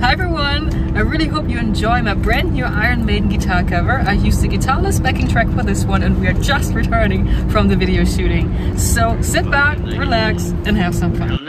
Hi everyone! I really hope you enjoy my brand new Iron Maiden guitar cover. I used the guitarless backing track for this one and we are just returning from the video shooting. So sit back, relax and have some fun.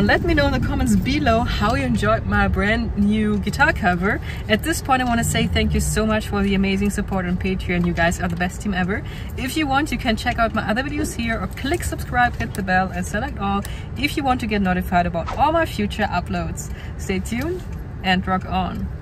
Let me know in the comments below how you enjoyed my brand new guitar cover. At this point I want to say thank you so much for the amazing support on Patreon. You guys are the best team ever. If you want you can check out my other videos here or click subscribe, hit the bell and select all if you want to get notified about all my future uploads. Stay tuned and rock on!